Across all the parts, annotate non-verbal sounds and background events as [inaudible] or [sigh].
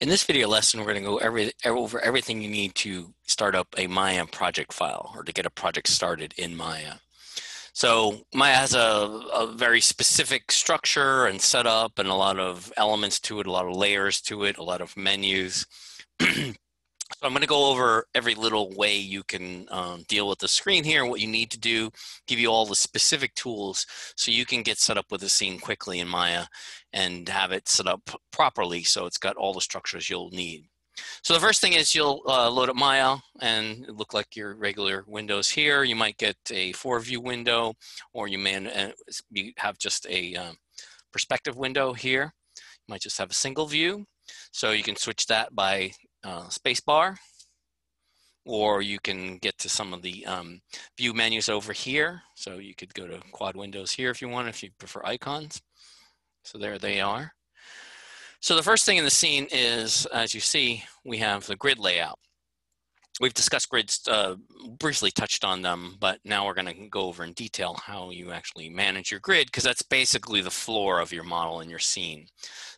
In this video lesson, we're going to go every, over everything you need to start up a Maya project file or to get a project started in Maya. So Maya has a, a very specific structure and setup and a lot of elements to it, a lot of layers to it, a lot of menus. [clears throat] So I'm going to go over every little way you can um, deal with the screen here, what you need to do, give you all the specific tools so you can get set up with a scene quickly in Maya and have it set up properly so it's got all the structures you'll need. So the first thing is you'll uh, load up Maya and look like your regular windows here. You might get a four view window or you may uh, have just a uh, perspective window here. You might just have a single view. So you can switch that by uh, spacebar, or you can get to some of the um, view menus over here. So you could go to quad windows here if you want, if you prefer icons. So there they are. So the first thing in the scene is, as you see, we have the grid layout. We've discussed grids, uh, briefly touched on them, but now we're going to go over in detail how you actually manage your grid because that's basically the floor of your model and your scene.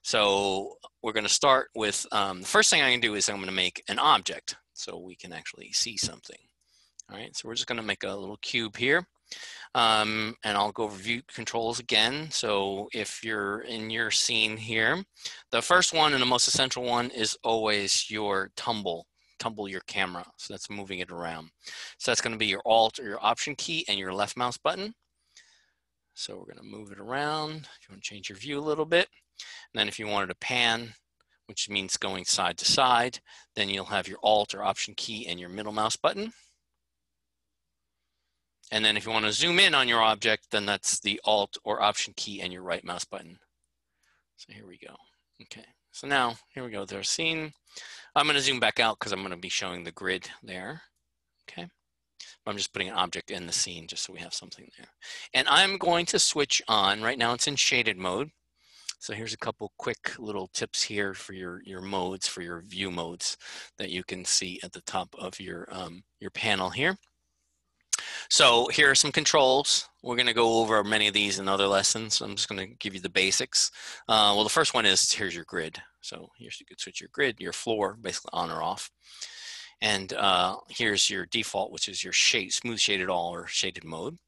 So we're going to start with, um, the first thing I'm going to do is I'm going to make an object so we can actually see something. All right, so we're just going to make a little cube here. Um, and I'll go over view controls again. So if you're in your scene here, the first one and the most essential one is always your tumble tumble your camera. So that's moving it around. So that's going to be your Alt or your Option key and your left mouse button. So we're going to move it around. If you want to change your view a little bit. And then if you wanted to pan, which means going side to side, then you'll have your Alt or Option key and your middle mouse button. And then if you want to zoom in on your object, then that's the Alt or Option key and your right mouse button. So here we go. Okay, so now here we go. There's a scene. I'm going to zoom back out because I'm going to be showing the grid there. Okay. I'm just putting an object in the scene just so we have something there. And I'm going to switch on, right now it's in shaded mode. So here's a couple quick little tips here for your, your modes, for your view modes that you can see at the top of your, um, your panel here. So here are some controls. We're going to go over many of these in other lessons. I'm just going to give you the basics. Uh, well, the first one is here's your grid. So here's you could switch your grid, your floor, basically on or off. And uh, here's your default, which is your shade, smooth shaded all or shaded mode.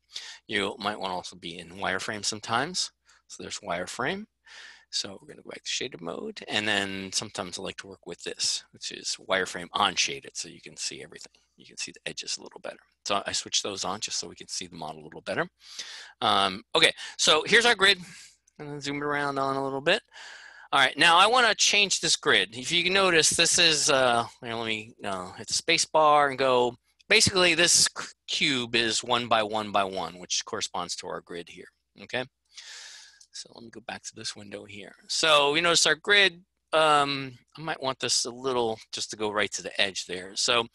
You might want to also be in wireframe sometimes. So there's wireframe. So we're going to go back to shaded mode. And then sometimes I like to work with this, which is wireframe on shaded. So you can see everything. You can see the edges a little better. So I switch those on just so we can see the model a little better. Um, okay, so here's our grid. And then zoom it around on a little bit. All right, now I want to change this grid. If you notice, this is, uh, let me uh, hit the space bar and go, basically this cube is one by one by one, which corresponds to our grid here, okay? So let me go back to this window here. So you notice our grid, um, I might want this a little just to go right to the edge there. So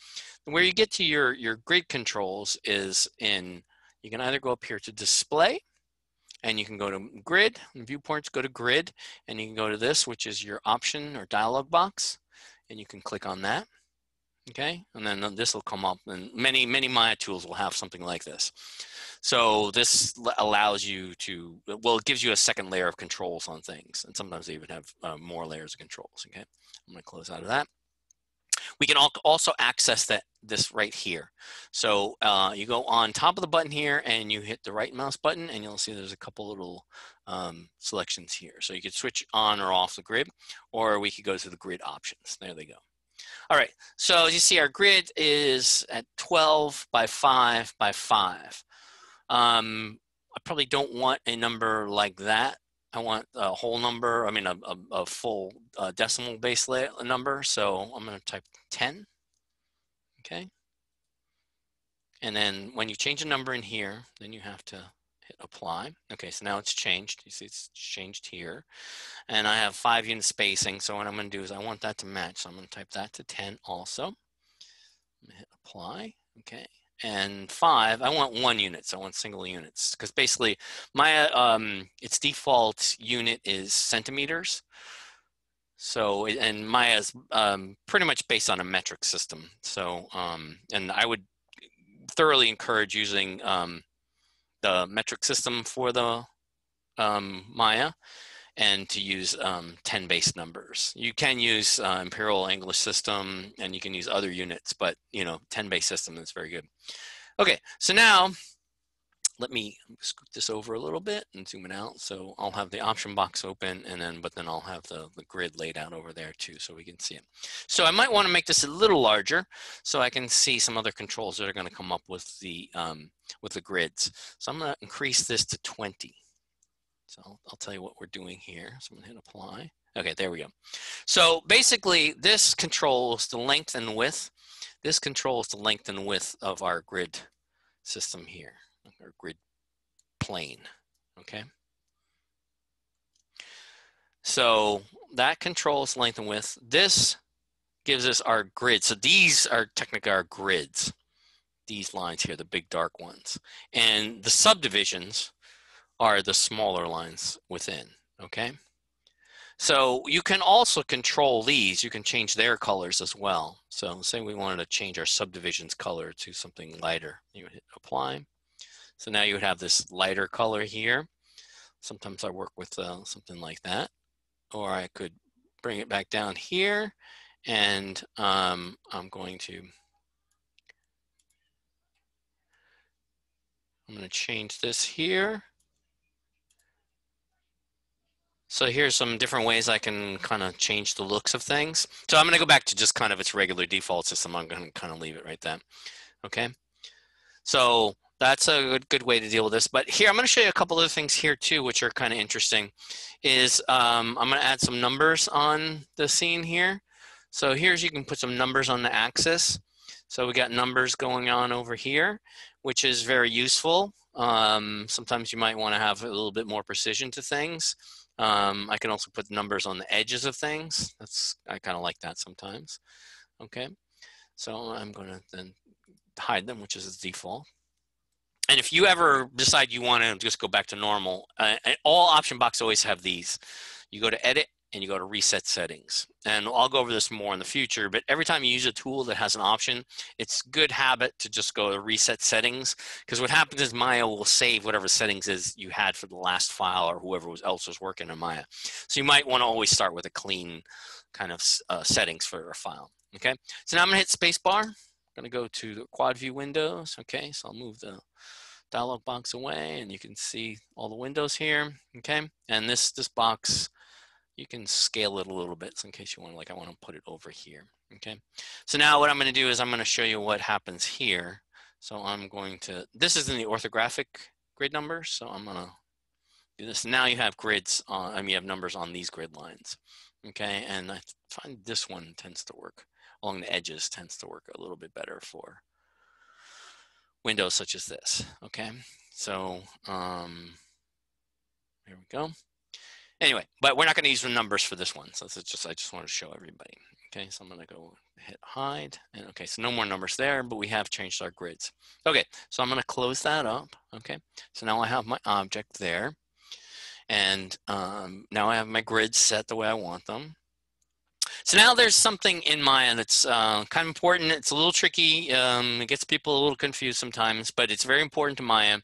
where you get to your, your grid controls is in, you can either go up here to display and you can go to grid, viewports, go to grid, and you can go to this, which is your option or dialog box, and you can click on that okay? And then this will come up and many, many Maya tools will have something like this. So this allows you to, well, it gives you a second layer of controls on things. And sometimes they even have uh, more layers of controls, okay? I'm gonna close out of that. We can also access that this right here. So uh, you go on top of the button here and you hit the right mouse button and you'll see there's a couple little um, selections here. So you could switch on or off the grid or we could go to the grid options. There they go. All right, so as you see our grid is at 12 by 5 by 5. Um, I probably don't want a number like that. I want a whole number, I mean a, a, a full uh, decimal base number. So I'm gonna type 10, okay? And then when you change a number in here, then you have to hit apply. Okay, so now it's changed. You see it's changed here. And I have five unit spacing. So what I'm gonna do is I want that to match. So I'm gonna type that to 10 also. hit apply, okay and five, I want one unit, so I want single units. Because basically, my um, its default unit is centimeters. So, and Maya's um, pretty much based on a metric system. So, um, and I would thoroughly encourage using um, the metric system for the um, Maya. And to use um, 10 base numbers. You can use uh, Imperial English system and you can use other units, but you know, 10 base system is very good. Okay, so now let me scoot this over a little bit and zoom it out. So I'll have the option box open and then, but then I'll have the, the grid laid out over there too so we can see it. So I might wanna make this a little larger so I can see some other controls that are gonna come up with the, um, with the grids. So I'm gonna increase this to 20. So I'll, I'll tell you what we're doing here. So I'm gonna hit apply. Okay, there we go. So basically this controls the length and width. This controls the length and width of our grid system here our grid plane, okay? So that controls length and width. This gives us our grid. So these are technically our grids, these lines here, the big dark ones. And the subdivisions are the smaller lines within, okay? So you can also control these. You can change their colors as well. So say we wanted to change our subdivisions color to something lighter. You would hit apply. So now you would have this lighter color here. Sometimes I work with uh, something like that. Or I could bring it back down here and um, I'm going to I'm going to change this here. So here's some different ways I can kind of change the looks of things. So I'm going to go back to just kind of its regular default system. I'm going to kind of leave it right there. Okay. So that's a good, good way to deal with this. But here, I'm going to show you a couple other things here too, which are kind of interesting. Is um, I'm going to add some numbers on the scene here. So here's you can put some numbers on the axis. So we got numbers going on over here, which is very useful. Um, sometimes you might want to have a little bit more precision to things. Um, I can also put numbers on the edges of things. That's I kind of like that sometimes. Okay, so I'm going to then hide them, which is the default and if you ever decide you want to just go back to normal, uh, all option box always have these. You go to edit and you go to reset settings. And I'll go over this more in the future, but every time you use a tool that has an option, it's good habit to just go to reset settings because what happens is Maya will save whatever settings is you had for the last file or whoever was else was working in Maya. So you might want to always start with a clean kind of uh, settings for a file. Okay, so now I'm gonna hit spacebar. I'm gonna go to the quad view windows. Okay, so I'll move the dialog box away and you can see all the windows here, okay? And this, this box, you can scale it a little bit so in case you want, like I want to put it over here, okay? So now what I'm going to do is I'm going to show you what happens here. So I'm going to, this is in the orthographic grid numbers, so I'm going to do this. Now you have grids, on, I mean you have numbers on these grid lines, okay? And I find this one tends to work along the edges tends to work a little bit better for windows such as this, okay? So um, here we go. Anyway, but we're not gonna use the numbers for this one. So this is just, I just wanted to show everybody. Okay, so I'm gonna go hit hide. And okay, so no more numbers there, but we have changed our grids. Okay, so I'm gonna close that up. Okay, so now I have my object there. And um, now I have my grids set the way I want them. So now there's something in Maya that's uh, kind of important. It's a little tricky. Um, it gets people a little confused sometimes, but it's very important to Maya.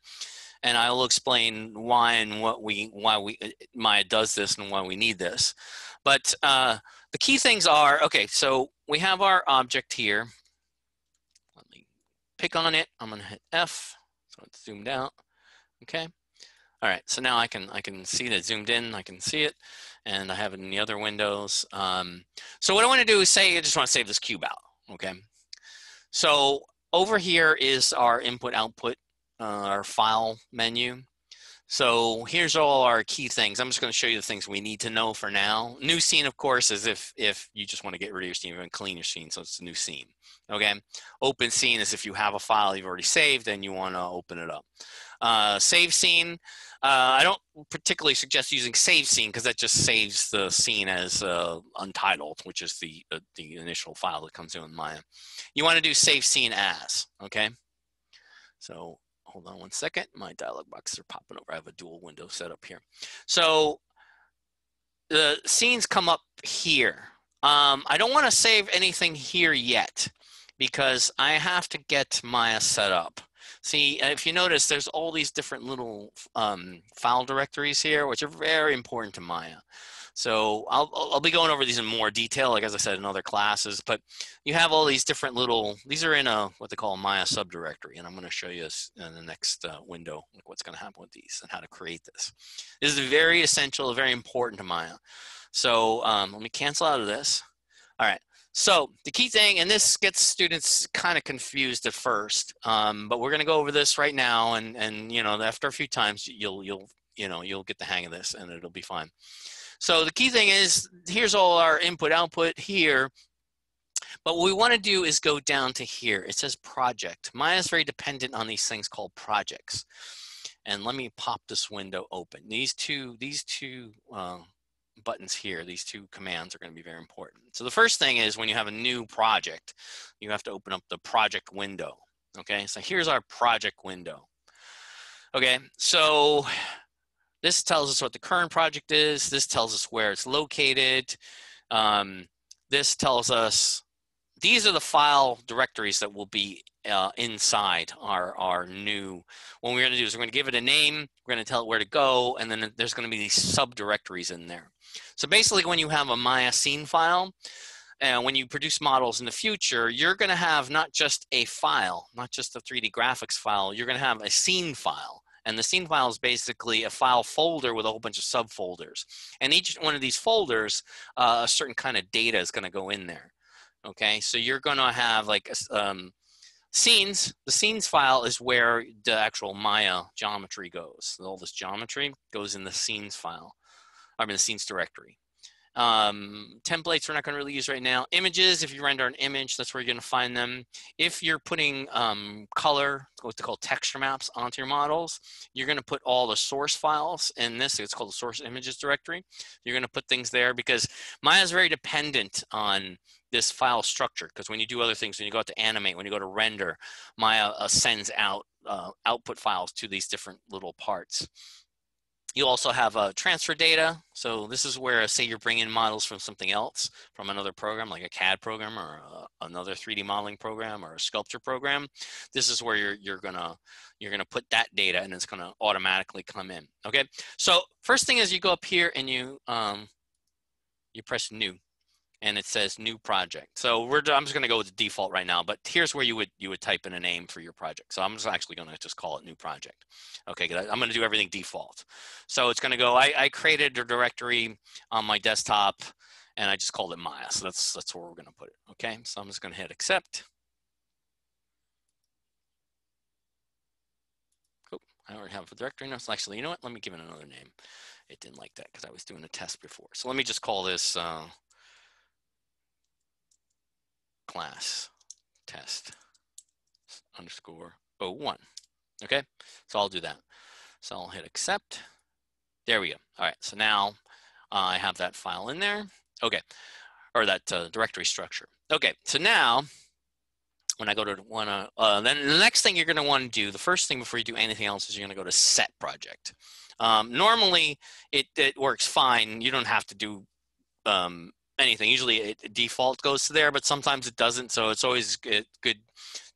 And I will explain why and what we why we uh, Maya does this and why we need this. But uh, the key things are okay. So we have our object here. Let me pick on it. I'm to hit F, so it's zoomed out. Okay. All right. So now I can I can see that zoomed in. I can see it and I have it in the other windows. Um, so what I want to do is say, I just want to save this cube out, okay? So over here is our input output, uh, our file menu. So here's all our key things. I'm just going to show you the things we need to know for now. New scene, of course, is if if you just want to get rid of your scene and clean your scene, so it's a new scene. Okay. Open scene is if you have a file you've already saved and you want to open it up. Uh, save scene. Uh, I don't particularly suggest using save scene because that just saves the scene as uh, untitled, which is the uh, the initial file that comes in with Maya. You want to do save scene as, okay? So hold on one second. My dialog boxes are popping over. I have a dual window set up here. So the scenes come up here. Um, I don't want to save anything here yet because I have to get Maya set up. See, if you notice, there's all these different little um, file directories here, which are very important to Maya. So I'll, I'll be going over these in more detail, like as I said in other classes, but you have all these different little, these are in a, what they call a Maya subdirectory. And I'm gonna show you in the next uh, window, like what's gonna happen with these and how to create this. This is very essential, very important to Maya. So um, let me cancel out of this. All right, so the key thing, and this gets students kind of confused at first, um, but we're going to go over this right now, and and you know after a few times you'll you'll you know you'll get the hang of this, and it'll be fine. So the key thing is here's all our input output here. But what we want to do is go down to here. It says project. Maya is very dependent on these things called projects. And let me pop this window open. These two, these two uh, buttons here, these two commands are going to be very important. So the first thing is when you have a new project, you have to open up the project window. Okay, so here's our project window. Okay, so this tells us what the current project is. This tells us where it's located. Um, this tells us these are the file directories that will be uh, inside our, our new, what we're going to do is we're going to give it a name, we're going to tell it where to go, and then there's going to be these subdirectories in there. So basically when you have a Maya scene file, and when you produce models in the future, you're going to have not just a file, not just a 3D graphics file, you're going to have a scene file. And the scene file is basically a file folder with a whole bunch of subfolders. And each one of these folders, uh, a certain kind of data is going to go in there. Okay, so you're going to have like um, scenes. The scenes file is where the actual Maya geometry goes. All this geometry goes in the scenes file. I mean, the scenes directory. Um, templates we're not going to really use right now. Images, if you render an image, that's where you're going to find them. If you're putting um, color, what they call texture maps onto your models, you're going to put all the source files in this. It's called the source images directory. You're going to put things there because Maya is very dependent on this file structure because when you do other things, when you go out to animate, when you go to render, Maya uh, sends out uh, output files to these different little parts. You also have uh, transfer data. So this is where, say you're bringing models from something else, from another program, like a CAD program or uh, another 3D modeling program or a sculpture program. This is where you're, you're gonna, you're gonna put that data and it's gonna automatically come in, okay? So first thing is you go up here and you, um, you press new and it says new project. So we're, I'm just gonna go with the default right now, but here's where you would, you would type in a name for your project. So I'm just actually gonna just call it new project. Okay, I'm gonna do everything default. So it's gonna go, I, I created a directory on my desktop and I just called it Maya. So that's, that's where we're gonna put it. Okay, so I'm just gonna hit accept. Cool, I already have a directory now. So actually, you know what? Let me give it another name. It didn't like that because I was doing a test before. So let me just call this, uh, class test underscore 01. Okay, so I'll do that. So I'll hit accept. There we go. All right, so now uh, I have that file in there. Okay, or that uh, directory structure. Okay, so now when I go to one, uh, uh, then the next thing you're going to want to do, the first thing before you do anything else is you're going to go to set project. Um, normally it, it works fine. You don't have to do um, anything. Usually it default goes to there, but sometimes it doesn't. So it's always good,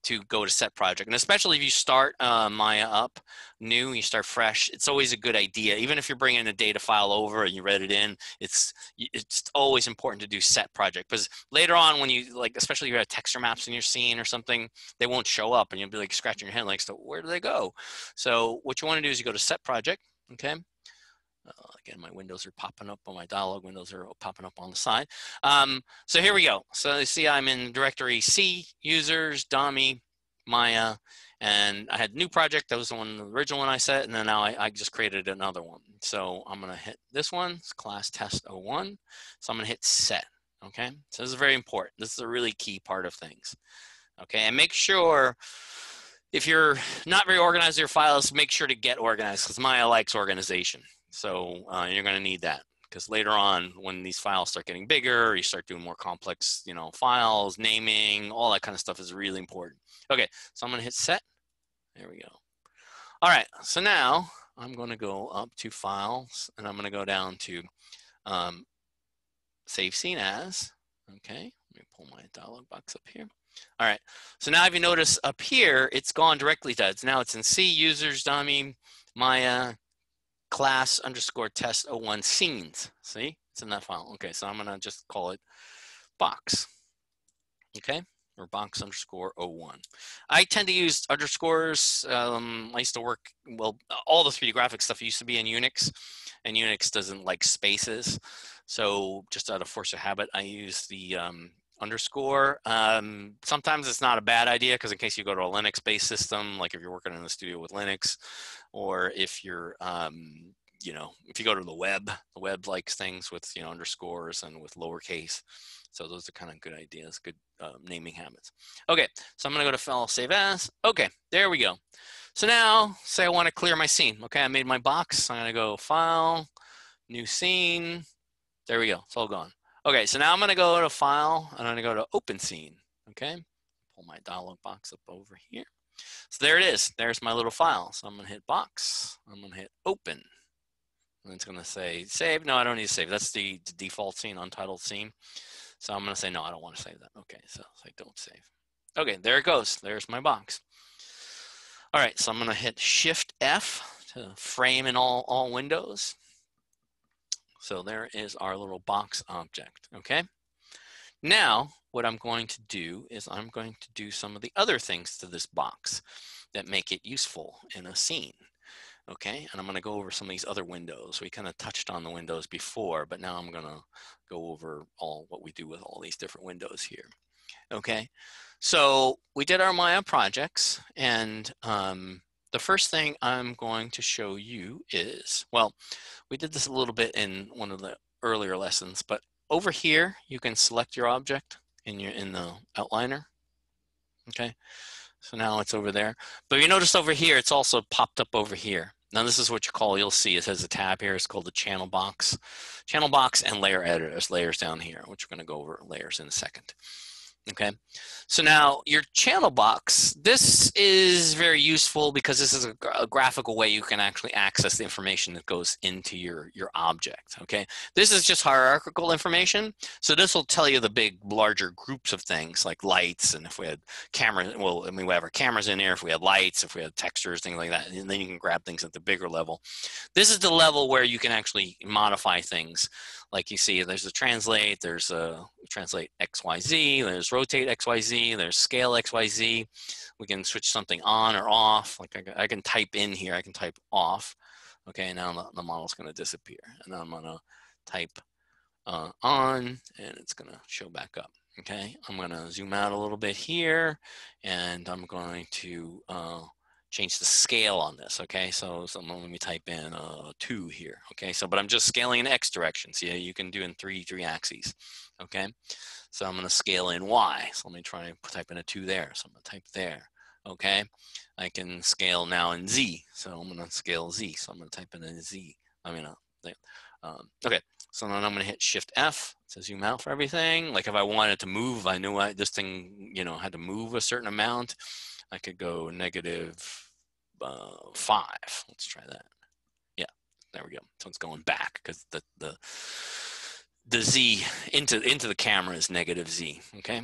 to go to set project. And especially if you start uh, Maya up new, you start fresh, it's always a good idea. Even if you're bringing a data file over and you read it in, it's it's always important to do set project because later on when you like, especially if you have texture maps in your scene or something, they won't show up and you'll be like scratching your head like, so where do they go? So what you want to do is you go to set project, okay? Uh, again, my windows are popping up but my dialog windows are popping up on the side. Um, so here we go. So you see I'm in directory C, users, Domi, Maya, and I had new project. That was the one, the original one I set, and then now I, I just created another one. So I'm gonna hit this one, it's class test 01. So I'm gonna hit set, okay? So this is very important. This is a really key part of things, okay? And make sure, if you're not very organized with your files, make sure to get organized because Maya likes organization. So uh, you're going to need that because later on when these files start getting bigger, you start doing more complex, you know, files, naming, all that kind of stuff is really important. Okay, so I'm going to hit set. There we go. All right, so now I'm going to go up to files and I'm going to go down to um, save scene as. Okay, let me pull my dialog box up here. All right, so now if you notice up here, it's gone directly to, it's now it's in C, users, Domi, Maya, class underscore test 01 scenes. See, it's in that file. Okay, so I'm gonna just call it box. Okay, or box underscore 01. I tend to use underscores. Um, I used to work, well, all the 3D graphics stuff used to be in Unix, and Unix doesn't like spaces. So just out of force of habit, I use the um, underscore. Um, sometimes it's not a bad idea because in case you go to a Linux-based system, like if you're working in the studio with Linux, or if you're, um, you know, if you go to the web, the web likes things with, you know, underscores and with lowercase. So those are kind of good ideas, good uh, naming habits. Okay, so I'm gonna go to file, save as. Okay, there we go. So now, say I wanna clear my scene. Okay, I made my box. I'm gonna go file, new scene. There we go, it's all gone. Okay, so now I'm gonna go to file, I'm gonna go to open scene, okay? Pull my dialog box up over here. So there it is, there's my little file. So I'm gonna hit box, I'm gonna hit open. And it's gonna say save, no, I don't need to save. That's the, the default scene, untitled scene. So I'm gonna say, no, I don't wanna save that. Okay, so I don't save. Okay, there it goes, there's my box. All right, so I'm gonna hit Shift F to frame in all, all windows. So there is our little box object, okay? Now, what I'm going to do is I'm going to do some of the other things to this box that make it useful in a scene. Okay, and I'm gonna go over some of these other windows. We kind of touched on the windows before, but now I'm gonna go over all what we do with all these different windows here. Okay, so we did our Maya projects and um, the first thing I'm going to show you is, well, we did this a little bit in one of the earlier lessons, but over here, you can select your object in your in the outliner. Okay, so now it's over there. But you notice over here, it's also popped up over here. Now this is what you call, you'll see it has a tab here, it's called the channel box. Channel box and layer editors, layers down here, which we're gonna go over layers in a second. Okay, so now your channel box, this is very useful because this is a, a, graphical way you can actually access the information that goes into your, your object, okay? This is just hierarchical information. So this will tell you the big, larger groups of things like lights and if we had cameras, well, I mean, we have our cameras in here, if we had lights, if we had textures, things like that, and then you can grab things at the bigger level. This is the level where you can actually modify things like you see there's a translate, there's a translate XYZ, there's rotate XYZ, there's scale XYZ. We can switch something on or off. Like I, I can type in here, I can type off. Okay, now the, the model's gonna disappear. And I'm gonna type uh, on and it's gonna show back up. Okay, I'm gonna zoom out a little bit here and I'm going to uh, change the scale on this, okay? So, so let me type in uh, two here, okay? So, but I'm just scaling in X direction. See, you can do in three, three axes, okay? So I'm gonna scale in Y. So let me try and type in a two there. So I'm gonna type there, okay? I can scale now in Z. So I'm gonna scale Z. So I'm gonna type in a Z. I mean, uh, um, okay. So then I'm gonna hit Shift F to zoom out for everything. Like if I wanted to move, I knew I, this thing, you know, had to move a certain amount. I could go negative uh, five. Let's try that. Yeah, there we go. So it's going back because the, the, the Z into, into the camera is negative Z, okay?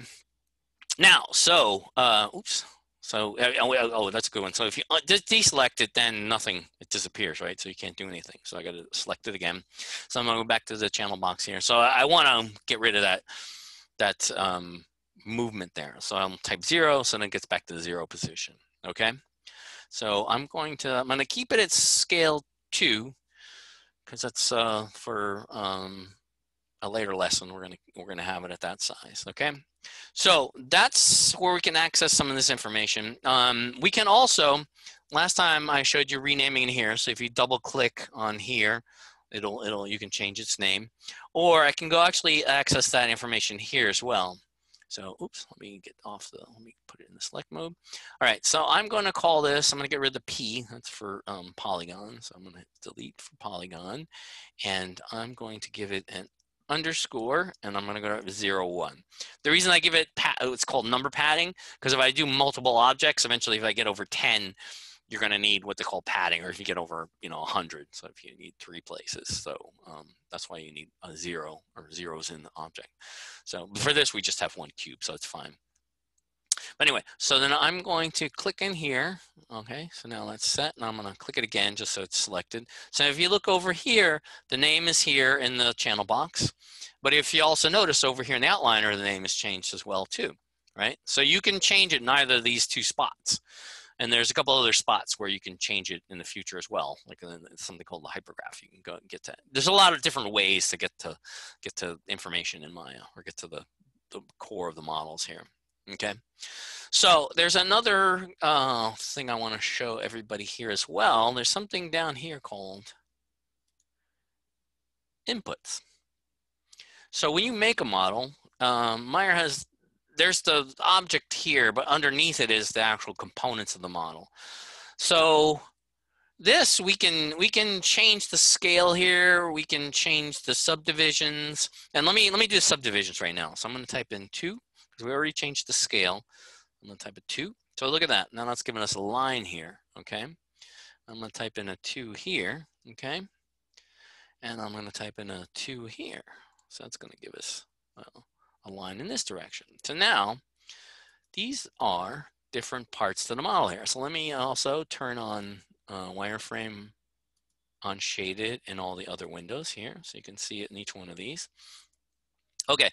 Now, so, uh, oops. So, uh, oh, oh, that's a good one. So if you uh, deselect it, then nothing, it disappears, right? So you can't do anything. So I got to select it again. So I'm gonna go back to the channel box here. So I, I wanna get rid of that, that um, movement there. So I'll type zero, so then it gets back to the zero position, okay? So I'm going to, I'm gonna keep it at scale two, because that's uh, for um, a later lesson, we're gonna, we're gonna have it at that size, okay? So that's where we can access some of this information. Um, we can also, last time I showed you renaming in here, so if you double click on here, it'll, it'll, you can change its name. Or I can go actually access that information here as well. So, oops, let me get off the, let me put it in the select mode. All right, so I'm going to call this, I'm going to get rid of the P, that's for um, polygon. So I'm going to delete for polygon. And I'm going to give it an underscore, and I'm going to go to zero, one. The reason I give it, it's called number padding, because if I do multiple objects, eventually if I get over 10, you're going to need what they call padding, or if you get over, you know, 100. So if you need three places, so um, that's why you need a zero or zeros in the object. So for this, we just have one cube, so it's fine. Anyway, so then I'm going to click in here. Okay, so now that's set and I'm gonna click it again just so it's selected. So if you look over here, the name is here in the channel box. But if you also notice over here in the outliner, the name is changed as well too, right? So you can change it in either of these two spots. And there's a couple other spots where you can change it in the future as well, like something called the hypergraph. You can go and get to. There's a lot of different ways to get to get to information in Maya or get to the, the core of the models here. Okay, so there's another uh, thing I want to show everybody here as well. There's something down here called inputs. So when you make a model, um, Maya has, there's the object here, but underneath it is the actual components of the model. So this we can we can change the scale here we can change the subdivisions and let me let me do subdivisions right now so i'm going to type in two because we already changed the scale. I'm gonna type a two. So look at that. Now that's giving us a line here, okay? I'm gonna type in a two here, okay? And I'm gonna type in a two here. So that's gonna give us well, a line in this direction. So now, these are different parts to the model here. So let me also turn on uh, wireframe on shaded in all the other windows here. So you can see it in each one of these. Okay,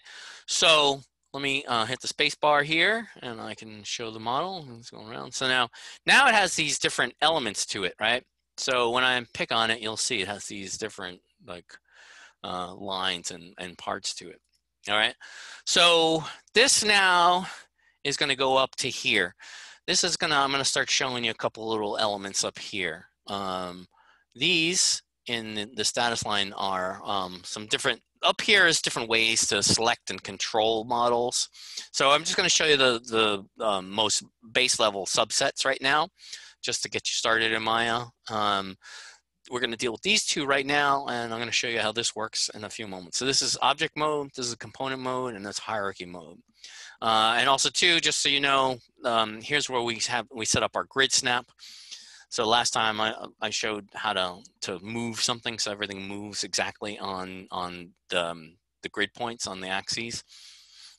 so let me uh, hit the space bar here and I can show the model. It's going around. So now, now it has these different elements to it, right? So when I pick on it, you'll see it has these different like uh, lines and, and parts to it. All right. So this now is going to go up to here. This is going to, I'm going to start showing you a couple little elements up here. Um, these in the status line are um, some different up here is different ways to select and control models. So I'm just going to show you the, the um, most base level subsets right now, just to get you started in Maya. Um, we're going to deal with these two right now, and I'm going to show you how this works in a few moments. So this is object mode, this is component mode, and that's hierarchy mode. Uh, and also too, just so you know, um, here's where we have we set up our grid snap. So last time I, I showed how to, to move something so everything moves exactly on, on the, um, the grid points on the axes.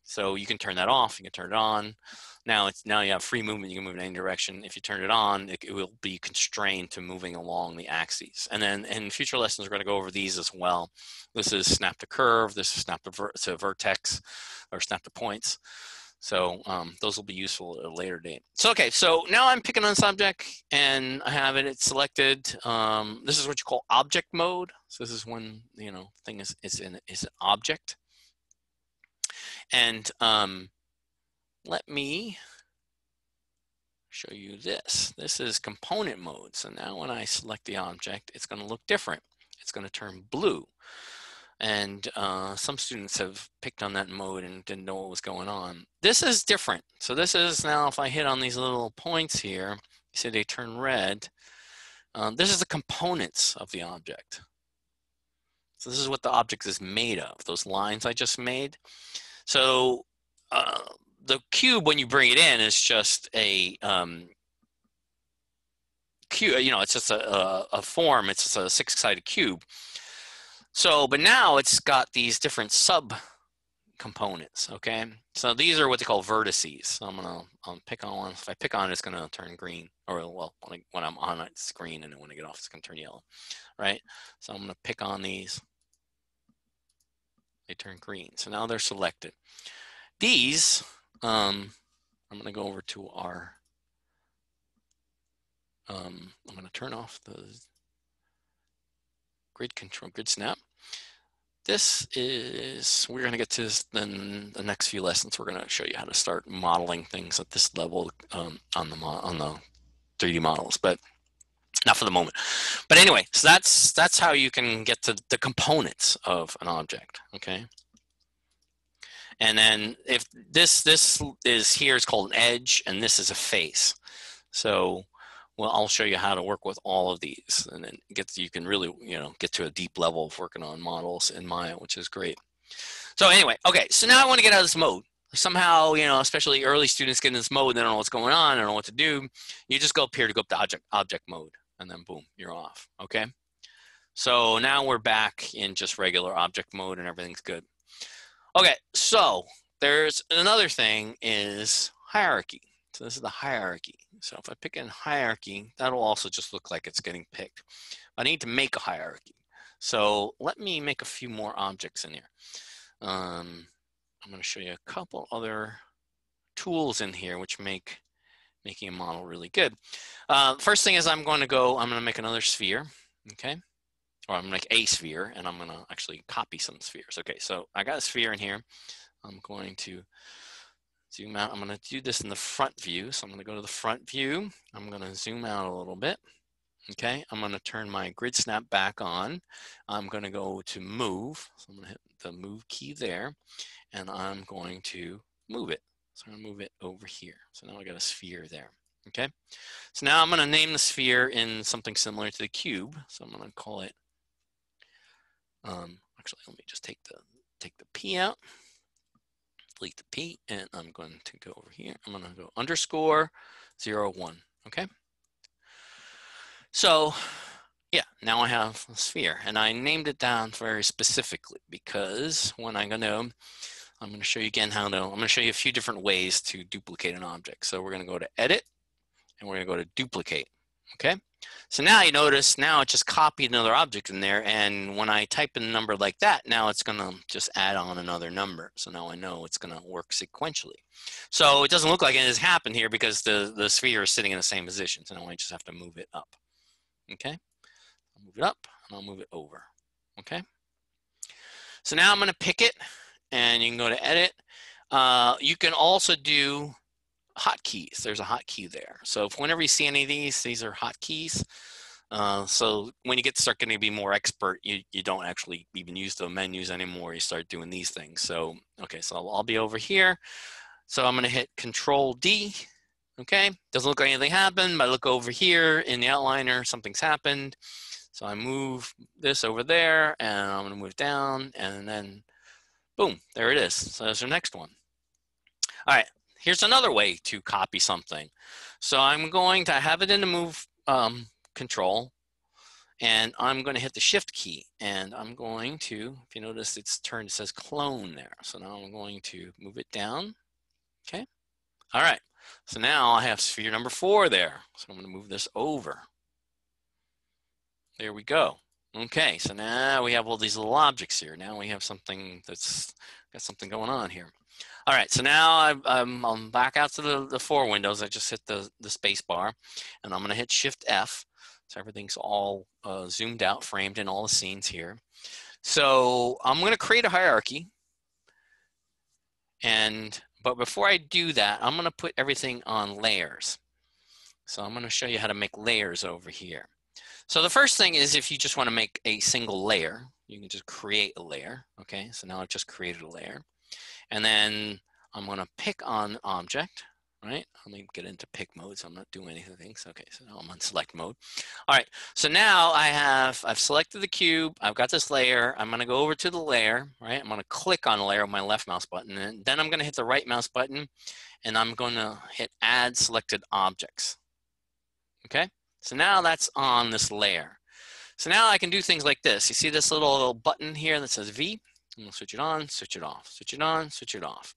So you can turn that off, you can turn it on. Now it's now you have free movement, you can move in any direction. If you turn it on, it, it will be constrained to moving along the axes. And then in future lessons, we're gonna go over these as well. This is snap to curve, this is snap to, ver to vertex, or snap to points. So um, those will be useful at a later date. So, okay, so now I'm picking on this object and I have it it's selected. Um, this is what you call object mode. So this is when, you know, thing is, is, in, is an object. And um, let me show you this. This is component mode. So now when I select the object, it's gonna look different. It's gonna turn blue. And uh, some students have picked on that mode and didn't know what was going on. This is different. So this is now, if I hit on these little points here, you see they turn red. Um, this is the components of the object. So this is what the object is made of, those lines I just made. So uh, the cube, when you bring it in, is just a um, cube, you know, it's just a, a, a form, it's just a six-sided cube. So, but now it's got these different sub components, okay? So these are what they call vertices. So I'm gonna pick on one. If I pick on it, it's gonna turn green, or well, when, I, when I'm on it, it's green, and then when I get off, it's gonna turn yellow, right? So I'm gonna pick on these. They turn green, so now they're selected. These, um, I'm gonna go over to our, um, I'm gonna turn off the grid control, grid snap. This is, we're going to get to this then the next few lessons. We're going to show you how to start modeling things at this level um, on the on the 3D models, but not for the moment. But anyway, so that's that's how you can get to the components of an object. Okay. And then if this this is here is called an edge, and this is a face. So well, I'll show you how to work with all of these and then get you can really, you know, get to a deep level of working on models in Maya, which is great. So anyway, okay, so now I want to get out of this mode. Somehow, you know, especially early students get in this mode, they don't know what's going on, they don't know what to do. You just go up here to go up to object, object mode and then boom, you're off, okay? So now we're back in just regular object mode and everything's good. Okay, so there's another thing is hierarchy. So this is the hierarchy. So if I pick in hierarchy, that'll also just look like it's getting picked. I need to make a hierarchy. So let me make a few more objects in here. Um, I'm going to show you a couple other tools in here which make making a model really good. Uh, first thing is I'm going to go, I'm going to make another sphere, okay? Or I'm going to make a sphere, and I'm going to actually copy some spheres. Okay, so I got a sphere in here. I'm going to zoom out. I'm going to do this in the front view. So I'm going to go to the front view. I'm going to zoom out a little bit. Okay, I'm going to turn my grid snap back on. I'm going to go to move. So I'm going to hit the move key there, and I'm going to move it. So I'm going to move it over here. So now I got a sphere there. Okay, so now I'm going to name the sphere in something similar to the cube. So I'm going to call it. Um, actually, let me just take the take the p out delete the P, and I'm going to go over here. I'm going to go underscore zero one, okay? So yeah, now I have a sphere, and I named it down very specifically because when I'm going to, I'm going to show you again how to, I'm going to show you a few different ways to duplicate an object. So we're going to go to edit, and we're going to go to duplicate, okay? So now you notice now it just copied another object in there. And when I type in a number like that, now it's going to just add on another number. So now I know it's going to work sequentially. So it doesn't look like it has happened here because the, the sphere is sitting in the same position. So now I just have to move it up. Okay. I'll move it up and I'll move it over. Okay. So now I'm going to pick it and you can go to edit. Uh, you can also do hotkeys. There's a hotkey there. So if whenever you see any of these, these are hotkeys. Uh, so when you get to start getting to be more expert, you, you don't actually even use the menus anymore. You start doing these things. So, okay, so I'll, I'll be over here. So I'm going to hit Control D. Okay, doesn't look like anything happened, but I look over here in the outliner, something's happened. So I move this over there and I'm to move down and then boom, there it is. So there's the next one. All right, here's another way to copy something. So I'm going to have it in the move um, control and I'm going to hit the shift key and I'm going to, if you notice it's turned, it says clone there. So now I'm going to move it down. Okay. All right. So now I have sphere number four there. So I'm going to move this over. There we go. Okay. So now we have all these little objects here. Now we have something that's got something going on here. All right, so now I'm, I'm, I'm back out to the, the four windows. I just hit the, the space bar and I'm gonna hit Shift F. So everything's all uh, zoomed out, framed in all the scenes here. So I'm gonna create a hierarchy. And, but before I do that, I'm gonna put everything on layers. So I'm gonna show you how to make layers over here. So the first thing is if you just wanna make a single layer, you can just create a layer, okay? So now I've just created a layer. And then I'm going to pick on object, right? Let me get into pick mode, so I'm not doing anything. So, okay, so now I'm on select mode. All right, so now I have, I've selected the cube, I've got this layer, I'm gonna go over to the layer, right? I'm gonna click on the layer with my left mouse button, and then I'm gonna hit the right mouse button, and I'm gonna hit add selected objects. Okay, so now that's on this layer. So now I can do things like this. You see this little, little button here that says V? I'm gonna switch it on, switch it off, switch it on, switch it off.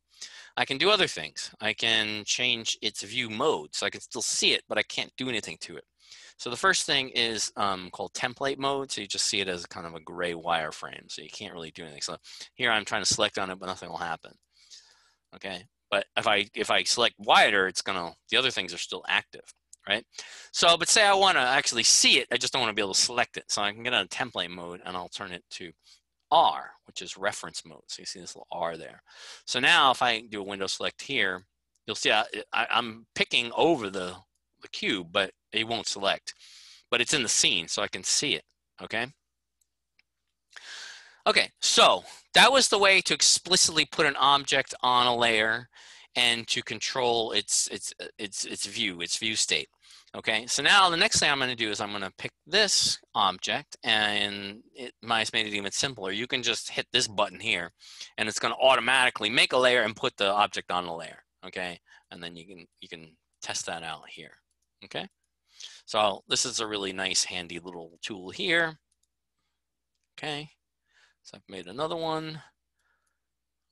I can do other things. I can change its view mode, so I can still see it, but I can't do anything to it. So the first thing is um, called template mode. So you just see it as kind of a gray wireframe. So you can't really do anything. So here I'm trying to select on it, but nothing will happen. Okay. But if I if I select wider, it's gonna the other things are still active, right? So, but say I want to actually see it, I just don't want to be able to select it. So I can get on template mode and I'll turn it to R, which is reference mode. So you see this little R there. So now if I do a window select here, you'll see I, am picking over the, the cube, but it won't select. But it's in the scene, so I can see it, okay? Okay, so that was the way to explicitly put an object on a layer and to control its, its, its, its view, its view state. Okay, so now the next thing I'm going to do is I'm going to pick this object and it might made it even simpler. You can just hit this button here and it's going to automatically make a layer and put the object on the layer. Okay, and then you can you can test that out here. Okay, so this is a really nice handy little tool here. Okay, so I've made another one.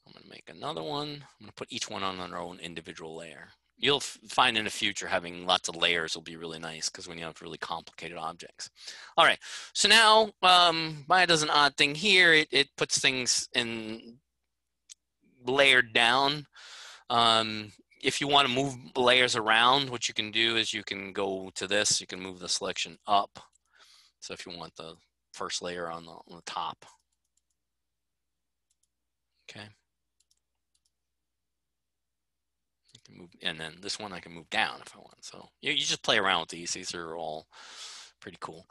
I'm going to make another one. I'm going to put each one on their own individual layer you'll find in the future having lots of layers will be really nice because when you have really complicated objects. All right, so now um, Maya does an odd thing here. It, it puts things in layered down. Um, if you want to move layers around, what you can do is you can go to this, you can move the selection up. So if you want the first layer on the, on the top. Okay. You can move, and then this one I can move down if I want. So you, you just play around with these. These are all pretty cool.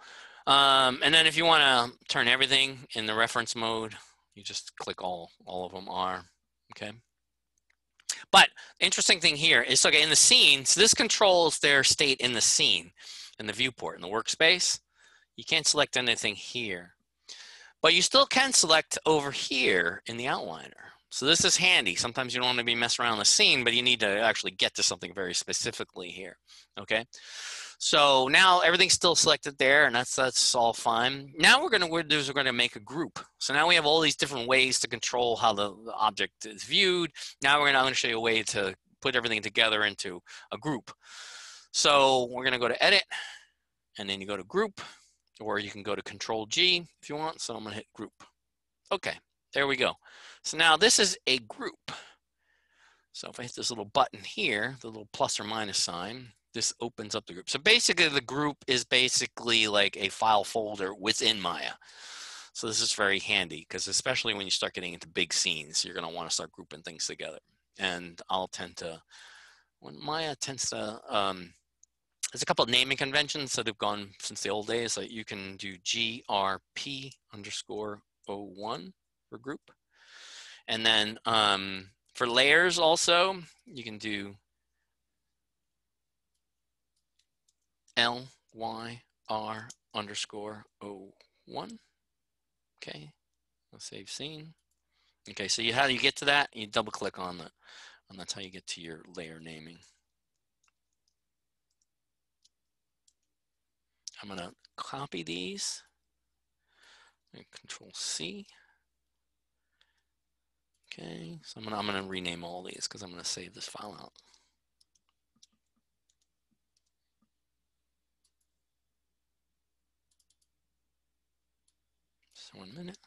Um, and then if you want to turn everything in the reference mode, you just click all, all of them are, okay? But interesting thing here is, okay, in the scene, so this controls their state in the scene, in the viewport, in the workspace. You can't select anything here. But you still can select over here in the outliner. So this is handy. Sometimes you don't want to be messing around the scene, but you need to actually get to something very specifically here, okay? So now everything's still selected there and that's that's all fine. Now we're what do is we're gonna make a group. So now we have all these different ways to control how the, the object is viewed. Now we're I'm gonna show you a way to put everything together into a group. So we're gonna go to edit and then you go to group or you can go to control G if you want. So I'm gonna hit group. Okay, there we go. So now this is a group. So if I hit this little button here, the little plus or minus sign, this opens up the group. So basically the group is basically like a file folder within Maya. So this is very handy because especially when you start getting into big scenes, you're going to want to start grouping things together. And I'll tend to, when Maya tends to, um, there's a couple of naming conventions that have gone since the old days. Like you can do GRP underscore 01 for group. And then um, for layers also, you can do L Y R underscore O one. Okay, I'll save scene. Okay, so you how do you get to that? You double click on that, and that's how you get to your layer naming. I'm gonna copy these. Control C. Okay, so I'm gonna I'm gonna rename all these because I'm gonna save this file out. one minute.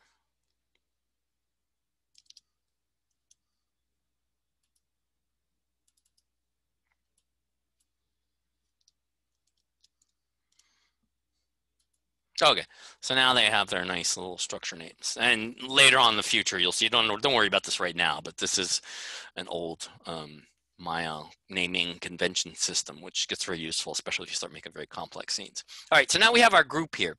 Okay, so now they have their nice little structure names. And later on in the future, you'll see, don't, don't worry about this right now, but this is an old um, Maya naming convention system, which gets very useful, especially if you start making very complex scenes. All right, so now we have our group here.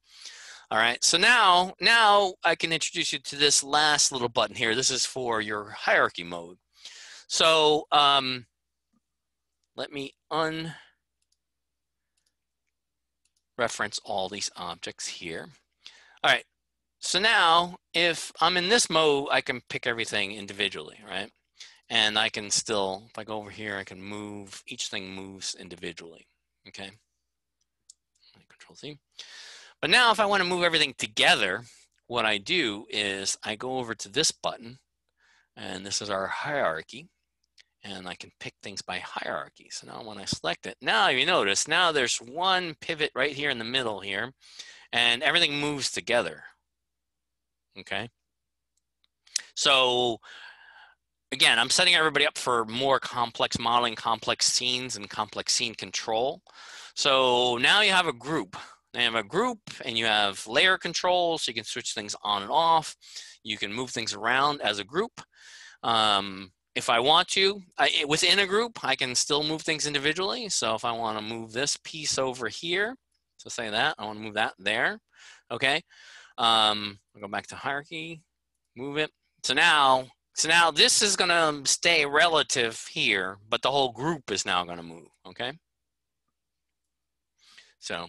All right, so now, now I can introduce you to this last little button here. This is for your hierarchy mode. So um, let me un reference all these objects here. All right, so now if I'm in this mode, I can pick everything individually, right? And I can still, if I go over here, I can move, each thing moves individually, okay? Control C. But now if I want to move everything together, what I do is I go over to this button, and this is our hierarchy, and I can pick things by hierarchy. So now when I select it, now you notice, now there's one pivot right here in the middle here, and everything moves together, okay? So again, I'm setting everybody up for more complex modeling, complex scenes, and complex scene control. So now you have a group you have a group and you have layer controls, so you can switch things on and off. You can move things around as a group. Um, if I want to, I, within a group, I can still move things individually. So if I want to move this piece over here, so say that, I want to move that there, okay? Um, I'll go back to hierarchy, move it. So now, so now this is gonna stay relative here, but the whole group is now gonna move, okay? So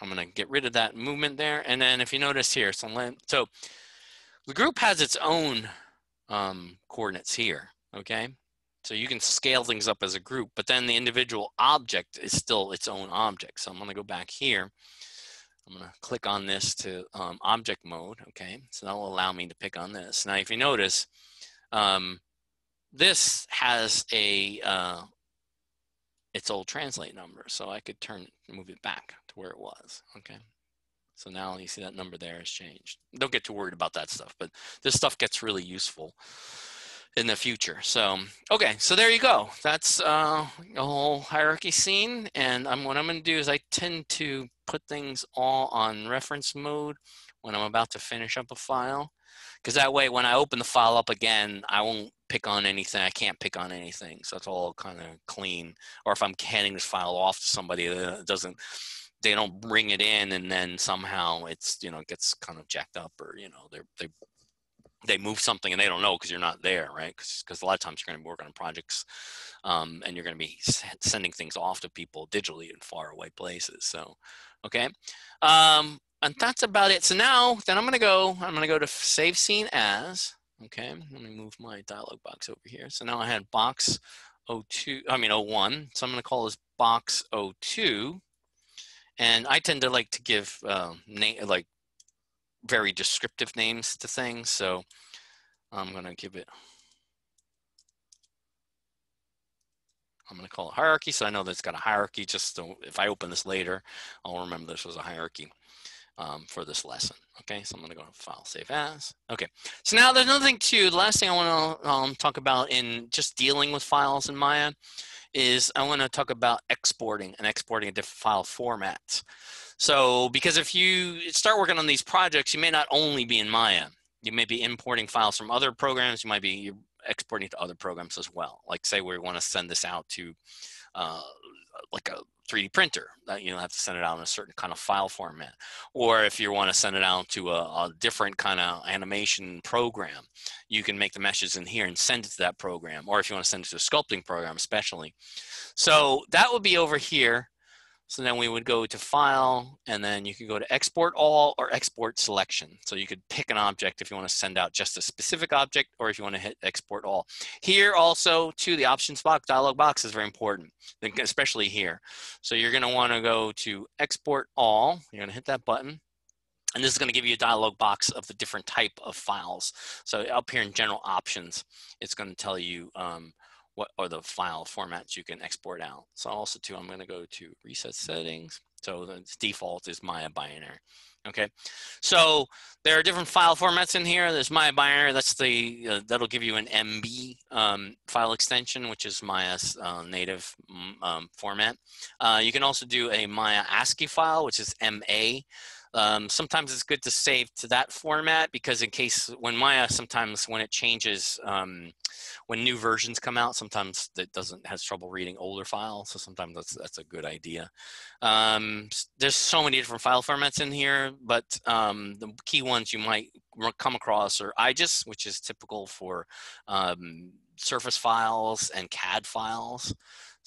I'm going to get rid of that movement there. And then if you notice here, so, so the group has its own um, coordinates here, okay? So you can scale things up as a group, but then the individual object is still its own object. So I'm going to go back here. I'm going to click on this to um, object mode, okay? So that will allow me to pick on this. Now, if you notice, um, this has a uh, its old translate number. So I could turn, move it back to where it was, okay? So now you see that number there has changed. Don't get too worried about that stuff, but this stuff gets really useful in the future. So, okay, so there you go. That's uh, a whole hierarchy scene. And I'm, what I'm gonna do is I tend to put things all on reference mode when I'm about to finish up a file. Because that way, when I open the file up again, I won't pick on anything. I can't pick on anything. So it's all kind of clean. Or if I'm handing this file off to somebody that doesn't they don't bring it in and then somehow it's you know gets kind of jacked up or you know they they they move something and they don't know because you're not there right? Because a lot of times you're going to working on projects um, and you're going to be sending things off to people digitally in far away places so okay? Um, and that's about it. So now then i'm going to go i'm going to go to save scene as okay? Let me move my dialog box over here. So now i had box 02 i mean 01 so i'm going to call this box 02 and I tend to like to give uh, name like very descriptive names to things. So I'm gonna give it. I'm gonna call it hierarchy, so I know that it's got a hierarchy. Just so if I open this later, I'll remember this was a hierarchy um, for this lesson. Okay, so I'm gonna go to File, Save As. Okay, so now there's another thing too. The last thing I want to um, talk about in just dealing with files in Maya is I want to talk about exporting and exporting a different file formats. So because if you start working on these projects, you may not only be in Maya. You may be importing files from other programs. You might be exporting to other programs as well. Like say we want to send this out to uh, like a 3D printer that you know have to send it out in a certain kind of file format. Or if you want to send it out to a, a, different kind of animation program, you can make the meshes in here and send it to that program. Or if you want to send it to a sculpting program, especially. So that would be over here. So then we would go to file and then you could go to export all or export selection. So you could pick an object if you want to send out just a specific object or if you want to hit export all. Here also to the options box, dialog box is very important, especially here. So you're going to want to go to export all. You're going to hit that button. And this is going to give you a dialog box of the different type of files. So up here in general options, it's going to tell you um, what are the file formats you can export out. So also too, I'm going to go to reset settings. So the default is Maya binary. Okay, so there are different file formats in here. There's Maya binary. That's the uh, that'll give you an MB um, file extension, which is Maya's uh, native mm, um, format. Uh, you can also do a Maya ASCII file, which is MA. Um, sometimes it's good to save to that format because in case when Maya sometimes when it changes um, when new versions come out sometimes it doesn't has trouble reading older files so sometimes that's that's a good idea. Um, there's so many different file formats in here but um, the key ones you might come across are IGES which is typical for um, surface files and CAD files.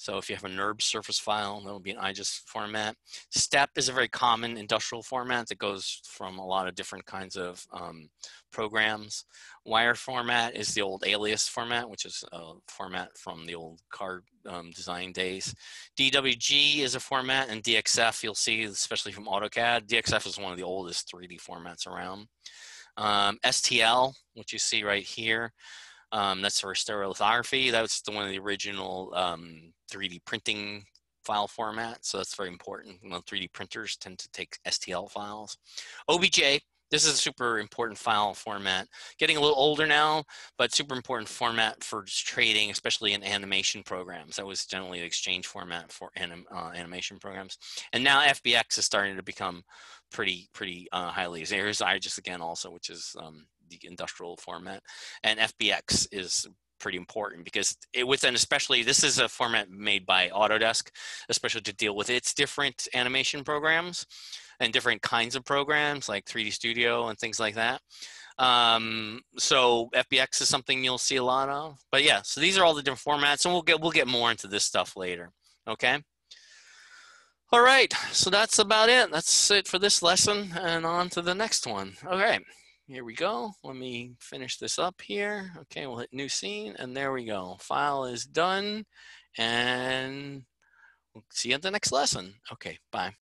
So if you have a NURB surface file, that'll be an IGES format. STEP is a very common industrial format that goes from a lot of different kinds of um, programs. Wire format is the old alias format, which is a format from the old car um, design days. DWG is a format, and DXF you'll see, especially from AutoCAD. DXF is one of the oldest 3D formats around. Um, STL, which you see right here, um, that's for stereolithography. That's the one of the original um, 3D printing file format. So that's very important. You know, 3D printers tend to take STL files. OBJ, this is a super important file format. Getting a little older now, but super important format for trading, especially in animation programs. That was generally the exchange format for anim, uh, animation programs. And now FBX is starting to become pretty, pretty uh, highly. There's IGES again also, which is um, the industrial format. And FBX is pretty important because it within especially this is a format made by Autodesk, especially to deal with its different animation programs and different kinds of programs like 3D Studio and things like that. Um, so FBX is something you'll see a lot of. But yeah, so these are all the different formats, and we'll get we'll get more into this stuff later. Okay. All right, so that's about it. That's it for this lesson, and on to the next one. Okay. Here we go. Let me finish this up here. Okay, we'll hit new scene and there we go. File is done and we'll see you at the next lesson. Okay, bye.